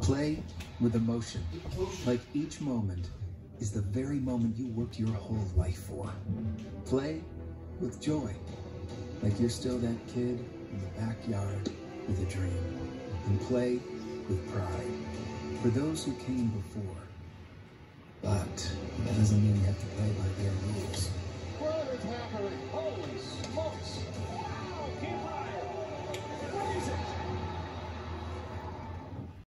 Play with emotion, like each moment is the very moment you worked your whole life for. Play with joy, like you're still that kid in the backyard with a dream. And play with pride for those who came before. But that doesn't mean you have to play by their.